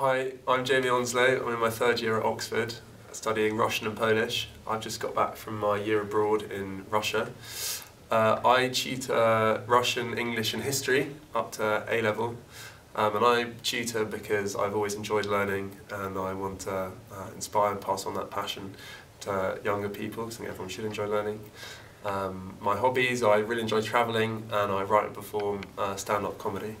Hi, I'm Jamie Onslow. I'm in my third year at Oxford, studying Russian and Polish. I've just got back from my year abroad in Russia. Uh, I tutor Russian, English and history up to A level. Um, and I tutor because I've always enjoyed learning and I want to uh, inspire and pass on that passion to younger people because I think everyone should enjoy learning. Um, my hobbies, I really enjoy travelling and I write and perform uh, stand-up comedy.